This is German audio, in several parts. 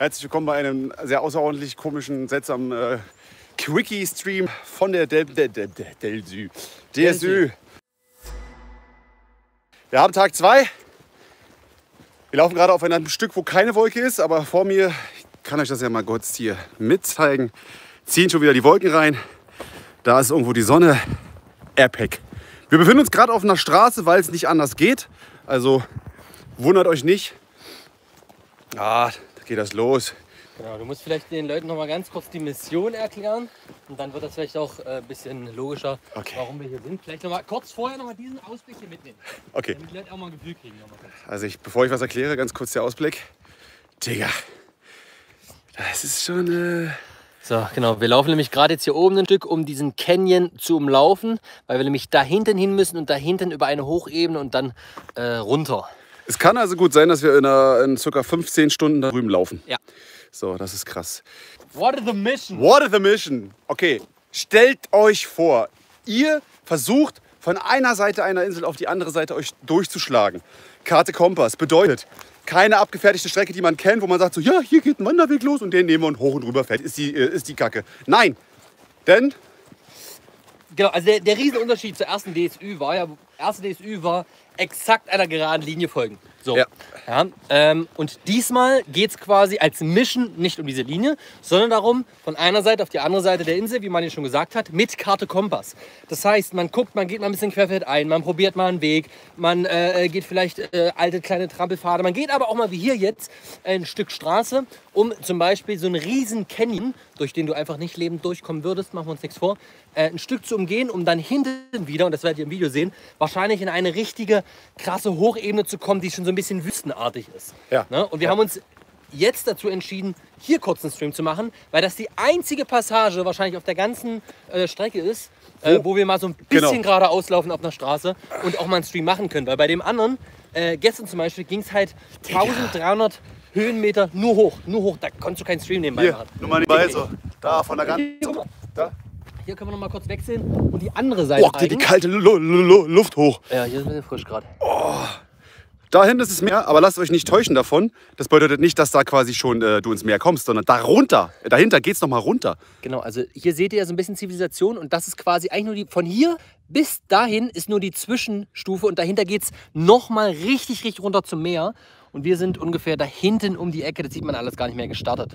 Herzlich willkommen bei einem sehr außerordentlich komischen, seltsamen äh, Quickie-Stream von der Del Del Del Del Delsü. DSÜ. Wir haben Tag 2. Wir laufen gerade auf einem Stück, wo keine Wolke ist, aber vor mir, ich kann euch das ja mal kurz hier mitzeigen, ziehen schon wieder die Wolken rein. Da ist irgendwo die Sonne. Epic. Wir befinden uns gerade auf einer Straße, weil es nicht anders geht. Also wundert euch nicht. Ah, geht das los. Genau, du musst vielleicht den Leuten noch mal ganz kurz die Mission erklären und dann wird das vielleicht auch äh, ein bisschen logischer, Okay. warum wir hier sind. Vielleicht noch mal kurz vorher noch mal diesen Ausblick hier mitnehmen, Okay, damit die Leute auch mal ein Gefühl kriegen. also ich, bevor ich was erkläre, ganz kurz der Ausblick. Digga, das ist schon... Äh So, genau. Wir laufen nämlich gerade jetzt hier oben ein Stück, um diesen Canyon zu umlaufen, weil wir nämlich da hinten hin müssen und da hinten über eine Hochebene und dann äh, runter. Es kann also gut sein, dass wir in, einer, in circa 15 Stunden da drüben laufen. Ja. So, das ist krass. What is the mission? What is the mission? Okay, stellt euch vor, ihr versucht von einer Seite einer Insel auf die andere Seite euch durchzuschlagen. Karte Kompass bedeutet keine abgefertigte Strecke, die man kennt, wo man sagt so, ja, hier geht ein Wanderweg los und den nehmen wir und hoch und rüber fährt. Ist die, äh, ist die Kacke. Nein, denn Genau, also der, der Riesenunterschied zur ersten DSÜ war ja, erste DSÜ war exakt einer geraden Linie folgen. So. Ja. Ja, ähm, und diesmal geht es quasi als Mission nicht um diese Linie, sondern darum, von einer Seite auf die andere Seite der Insel, wie man ja schon gesagt hat, mit Karte Kompass. Das heißt, man guckt, man geht mal ein bisschen querfeld ein, man probiert mal einen Weg, man äh, geht vielleicht äh, alte kleine Trampelpfade, man geht aber auch mal wie hier jetzt ein Stück Straße, um zum Beispiel so einen riesen Canyon, durch den du einfach nicht lebend durchkommen würdest, machen wir uns nichts vor, äh, ein Stück zu umgehen, um dann hinten wieder, und das werdet ihr im Video sehen, wahrscheinlich in eine richtige krasse Hochebene zu kommen, die schon so ein bisschen wüstenartig ist. Ja. Ne? Und wir haben uns jetzt dazu entschieden, hier kurz einen Stream zu machen, weil das die einzige Passage wahrscheinlich auf der ganzen äh, Strecke ist, äh, wo wir mal so ein bisschen Genau. geradeaus laufen auf einer Straße und auch mal einen Stream machen können. Weil bei dem anderen, äh, gestern zum Beispiel, ging es halt 1300 Höhenmeter nur hoch. Nur hoch, da konntest du keinen Stream nebenbei hier, nur mal nebenbei so, da von der ganzen... Da. Hier können wir noch mal kurz wechseln und die andere Seite. Boah, die, kalte Lu Lu Lu Luft hoch. Ja, hier ist ein bisschen frisch gerade. Da hinten ist es Meer, aber lasst euch nicht täuschen davon. Das bedeutet nicht, dass da quasi schon äh, du ins Meer kommst, sondern darunter, dahinter geht es nochmal runter. Genau, also hier seht ihr ja so ein bisschen Zivilisation und das ist quasi eigentlich nur die, von hier bis dahin ist nur die Zwischenstufe und dahinter geht es nochmal richtig, richtig runter zum Meer. Und wir sind ungefähr da hinten um die Ecke, das sieht man alles gar nicht mehr gestartet.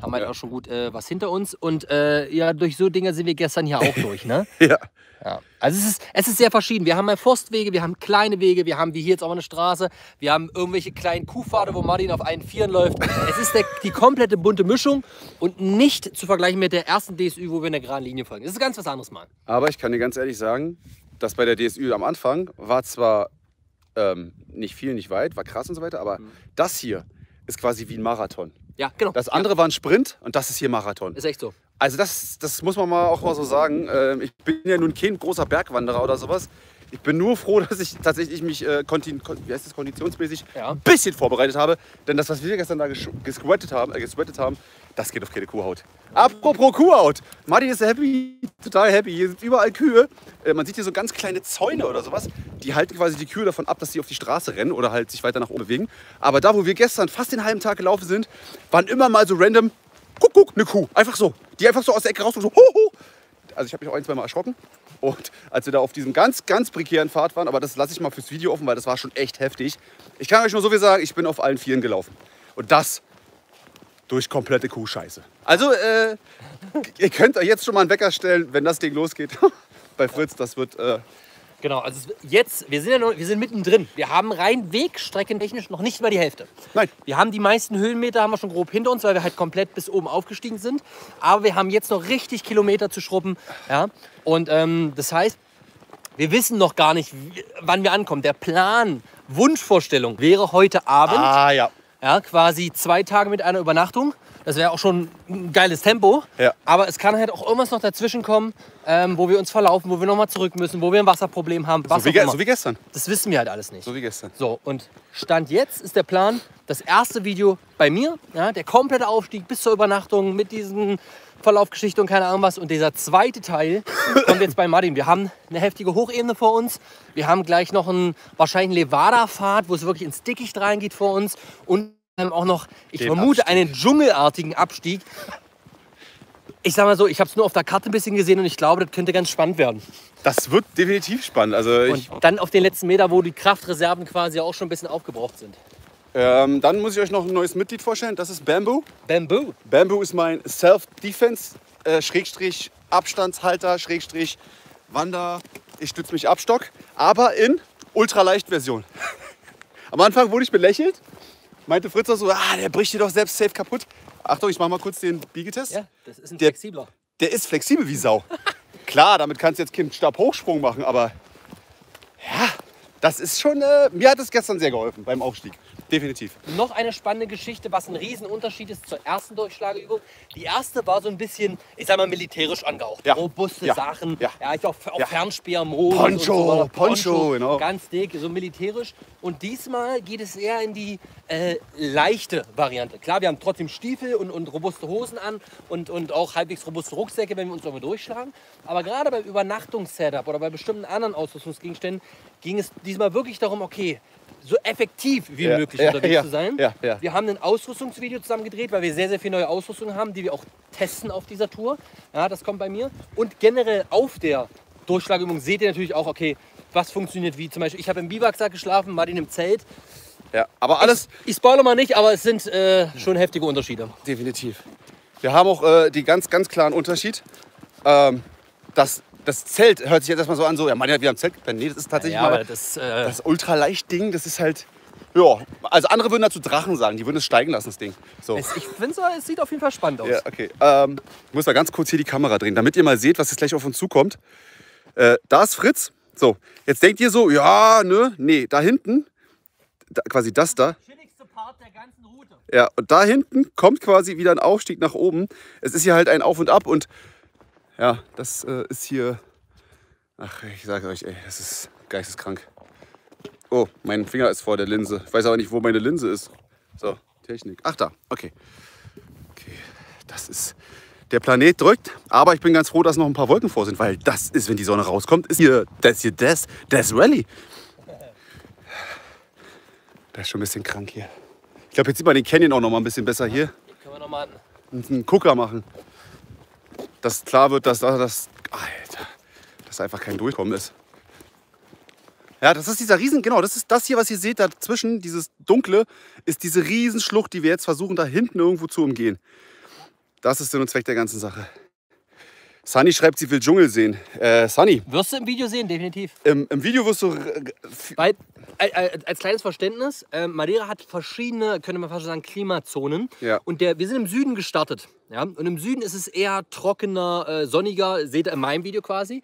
Haben halt Ja. auch schon gut äh, was hinter uns und äh, ja, durch so Dinge sind wir gestern hier auch durch, ne? Ja. Ja. Also es ist, es ist sehr verschieden. Wir haben mal Forstwege, wir haben kleine Wege, wir haben wie hier jetzt auch mal eine Straße, wir haben irgendwelche kleinen Kuhpfade, wo Martin auf einen Vieren läuft. Es ist der, die komplette bunte Mischung und nicht zu vergleichen mit der ersten DSÜ, wo wir in der geraden Linie folgen. Das ist ganz was anderes mal. Aber ich kann dir ganz ehrlich sagen, dass bei der DSÜ am Anfang war zwar ähm, nicht viel, nicht weit, war krass und so weiter, aber das hier ist quasi wie ein Marathon. Ja, genau. Das andere war ein Sprint und das ist hier Marathon. Ist echt so. Also das, das muss man mal auch mal so sagen. Ähm, ich bin ja nun kein großer Bergwanderer oder sowas. Ich bin nur froh, dass ich tatsächlich mich äh, kontin, kon, wie heißt das, konditionsmäßig Ja. ein bisschen vorbereitet habe. Denn das, was wir gestern da gesweatet haben, äh, gesweatet haben, das geht auf keine Kuhhaut. Apropos Kuhhaut. Martin ist happy, total happy. Hier sind überall Kühe. Äh, man sieht hier so ganz kleine Zäune oder sowas. Die halten quasi die Kühe davon ab, dass sie auf die Straße rennen oder halt sich weiter nach oben bewegen. Aber da, wo wir gestern fast den halben Tag gelaufen sind, waren immer mal so random, guck, guck, eine Kuh. Einfach so. Die einfach so aus der Ecke raus so, hu, hu. Also ich habe mich auch ein, zwei Mal erschrocken. Und als wir da auf diesem ganz, ganz prekären Pfad waren, aber das lasse ich mal fürs Video offen, weil das war schon echt heftig. Ich kann euch nur so viel sagen, ich bin auf allen Vieren gelaufen. Und das durch komplette Kuhscheiße. Also, äh, ihr könnt euch jetzt schon mal einen Wecker stellen, wenn das Ding losgeht. Bei Fritz, das wird. Äh, Genau, also jetzt, wir sind ja noch, wir sind mittendrin. Wir haben rein wegstreckentechnisch noch nicht mal die Hälfte. nein, Wir haben die meisten Höhenmeter haben wir schon grob hinter uns, weil wir halt komplett bis oben aufgestiegen sind. Aber wir haben jetzt noch richtig Kilometer zu schrubben. Ja? Und ähm, das heißt, wir wissen noch gar nicht, wann wir ankommen. Der Plan, Wunschvorstellung wäre heute Abend. ah ja. Ja, quasi zwei Tage mit einer Übernachtung. Das wäre auch schon ein geiles Tempo. Ja. Aber es kann halt auch irgendwas noch dazwischen kommen, ähm, wo wir uns verlaufen, wo wir nochmal zurück müssen, wo wir ein Wasserproblem haben. Was So wie, so wie gestern. das wissen wir halt alles nicht. So wie gestern. So, und Stand jetzt ist der Plan, das erste Video bei mir, ja, der komplette Aufstieg bis zur Übernachtung mit diesen Verlaufgeschichte und keine Ahnung was. Und dieser zweite Teil kommt jetzt bei Martin. Wir haben eine heftige Hochebene vor uns. Wir haben gleich noch einen wahrscheinlich Levada-Pfad, wo es wirklich ins Dickicht reingeht vor uns. Und auch noch, ich Den vermute, Abstieg. einen dschungelartigen Abstieg. Ich sag mal so, ich habe es nur auf der Karte ein bisschen gesehen und ich glaube, das könnte ganz spannend werden. Das wird definitiv spannend. Also ich, Und dann auf den letzten Meter, wo die Kraftreserven quasi auch schon ein bisschen aufgebraucht sind. ähm, dann muss ich euch noch ein neues Mitglied vorstellen. Das ist Bamboo. Bamboo. Bamboo ist mein Self-Defense, äh, Schrägstrich Abstandshalter, Schrägstrich Wander, ich stütze mich ab Stock, aber in Ultraleicht-Version. Am Anfang wurde ich belächelt, meinte Fritz auch so, ah, der bricht dir doch selbst safe kaputt. Achtung, ich mache mal kurz den Biegetest. Ja, das ist ein Der- flexibler. Der ist flexibel wie Sau. Klar, damit kannst du jetzt keinen Stabhochsprung machen, aber ja, das ist schon, äh, mir hat es gestern sehr geholfen beim Aufstieg. Definitiv. Noch eine spannende Geschichte, was ein Riesenunterschied ist zur ersten Durchschlageübung. Die erste war so ein bisschen, ich sag mal, militärisch angehaucht. Ja. Robuste Ja. Sachen. Ja. Ja, ich auch, auch Ja. Fernspeermodus. Poncho, und so. Poncho, genau. Ganz dick, so militärisch. Und diesmal geht es eher in die äh, leichte Variante. Klar, wir haben trotzdem Stiefel und, und robuste Hosen an und, und auch halbwegs robuste Rucksäcke, wenn wir uns irgendwo durchschlagen. Aber gerade beim Übernachtungssetup oder bei bestimmten anderen Ausrüstungsgegenständen ging es diesmal wirklich darum, okay, so effektiv wie Ja, möglich ja, unterwegs ja, zu sein. ja. Wir haben ein Ausrüstungsvideo zusammen gedreht, weil wir sehr, sehr viel neue Ausrüstung haben, die wir auch testen auf dieser Tour. Ja, das kommt bei mir. Und generell auf der Durchschlagübung seht ihr natürlich auch, okay, was funktioniert wie. Zum Beispiel, ich habe im Biwaksack geschlafen, Martin im Zelt. Ja, aber alles Ich, ich spoilere mal nicht, aber es sind äh, schon heftige Unterschiede. definitiv. Wir haben auch äh, die ganz, ganz klaren Unterschied. Ähm, das, das Zelt hört sich jetzt erstmal so an, so, ja, man hat wieder im Zelt gepennt. Nee, das ist tatsächlich Ja, mal das, äh, das Ultraleicht-Ding. Das ist halt, ja, also andere würden dazu Drachen sagen. Die würden es steigen lassen, das Ding. So. es, ich finde, es sieht auf jeden Fall spannend aus. Ja, okay. Ähm, ich muss mal ganz kurz hier die Kamera drehen, damit ihr mal seht, was jetzt gleich auf uns zukommt. Äh, da ist Fritz. So, jetzt denkt ihr so, ja, ne, nee, da hinten, da, quasi das da. Chilligste Part der ganzen Route. Ja, und da hinten kommt quasi wieder ein Aufstieg nach oben. Es ist hier halt ein Auf und Ab und ja, das äh, ist hier. Ach, ich sage euch, ey, das ist geisteskrank. Oh, mein Finger ist vor der Linse. Ich weiß aber nicht, wo meine Linse ist. So, Technik. Ach, da, okay. Okay, das ist. Der Planet drückt, aber ich bin ganz froh, dass noch ein paar Wolken vor sind, weil das ist, wenn die Sonne rauskommt, ist hier, das hier Death, Death Rally. Das ist schon ein bisschen krank hier. Ich glaube, jetzt sieht man den Canyon auch noch mal ein bisschen besser hier. Können wir nochmal Einen Gucker machen. Dass klar wird, dass da das. Alter, dass da einfach kein Durchkommen ist. Ja, das ist dieser Riesen, genau, das ist das hier, was ihr seht dazwischen, dieses Dunkle, ist diese Riesenschlucht, die wir jetzt versuchen, da hinten irgendwo zu umgehen. Das ist Sinn und Zweck der ganzen Sache. Sunny schreibt, sie will Dschungel sehen. Äh, Sunny, Wirst du im Video sehen, definitiv. im, im Video wirst du. äh, Weil, äh, äh, als kleines Verständnis, äh, Madeira hat verschiedene, könnte man fast schon sagen, Klimazonen. Ja. Und der, wir sind im Süden gestartet. Ja? Und im Süden ist es eher trockener, äh, sonniger, seht ihr in meinem Video quasi.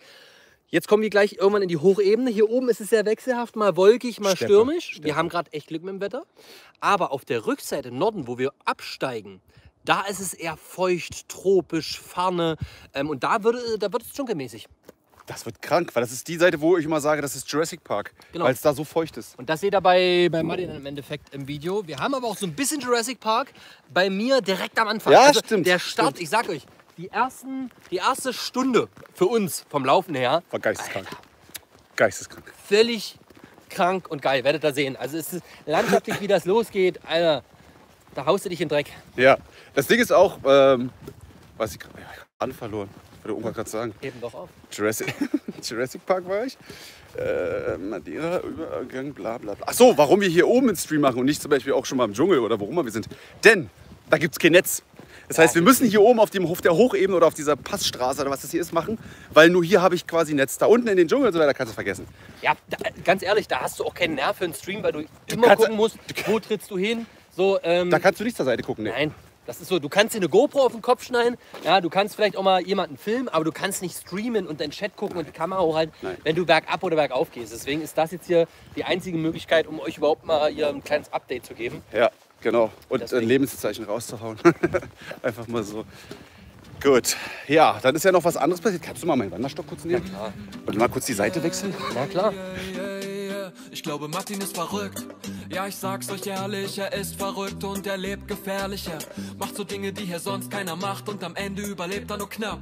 Jetzt kommen wir gleich irgendwann in die Hochebene. Hier oben ist es sehr wechselhaft, mal wolkig, mal Steppe, stürmisch. Steppe. Wir haben gerade echt Glück mit dem Wetter. Aber auf der Rückseite im Norden, wo wir absteigen, da ist es eher feucht, tropisch, Farne. Ähm, und da, würde, da wird es dschungelmäßig. Das wird krank, weil das ist die Seite, wo ich immer sage, das ist Jurassic Park. Genau. Weil es da so feucht ist. Und das seht ihr bei, bei Martin im Endeffekt im Video. Wir haben aber auch so ein bisschen Jurassic Park bei mir direkt am Anfang. Ja, also stimmt, Der Start, stimmt. ich sag euch, die, ersten, die erste Stunde für uns vom Laufen her, War geisteskrank. Geisteskrank. völlig krank und geil. Werdet ihr sehen. Also es ist landschaftlich, wie das losgeht. Alter, da haust du dich in den Dreck. Ja, das Ding ist auch, ähm, was ich gerade ich hab gerade verloren. Wollte irgendwas gerade sagen. Heben doch auf. Jurassic, Jurassic Park war ich. Äh, Madeira, Übergang, bla bla bla. Ach so, warum wir hier oben einen Stream machen und nicht zum Beispiel auch schon mal im Dschungel oder wo immer wir sind. Denn da gibt es kein Netz. Das heißt, wir müssen hier oben auf dem Hof der Hochebene oder auf dieser Passstraße oder was das hier ist machen, weil nur hier habe ich quasi Netz. Da unten in den Dschungel und so weiter kannst du vergessen. Ja, da, ganz ehrlich, da hast du auch keinen Nerv für einen Stream, weil du immer kannst- gucken musst, wo trittst du hin. So, ähm, Da kannst du nicht zur Seite gucken. Nee. Nein, das ist so, du kannst dir eine GoPro auf den Kopf schneiden, ja, du kannst vielleicht auch mal jemanden filmen, aber du kannst nicht streamen und deinen Chat gucken und die Kamera hochhalten, Nein. wenn du bergab oder bergauf gehst. Deswegen ist das jetzt hier die einzige Möglichkeit, um euch überhaupt mal hier ein kleines Update zu geben. Ja, genau. Und ein Deswegen. Lebenszeichen rauszuhauen. Einfach mal so. Gut. Ja, dann ist ja noch was anderes passiert. Kannst du mal meinen Wanderstock kurz nehmen? klar. Und mal kurz die Seite wechseln? Na klar. Ich glaube, Martin ist verrückt. Ja, ich sag's euch ehrlich, er ist verrückt und er lebt gefährlicher. Macht so Dinge, die hier sonst keiner macht und am Ende überlebt er nur knapp.